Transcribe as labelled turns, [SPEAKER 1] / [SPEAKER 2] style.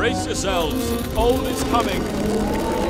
[SPEAKER 1] Brace yourselves. Cold is coming.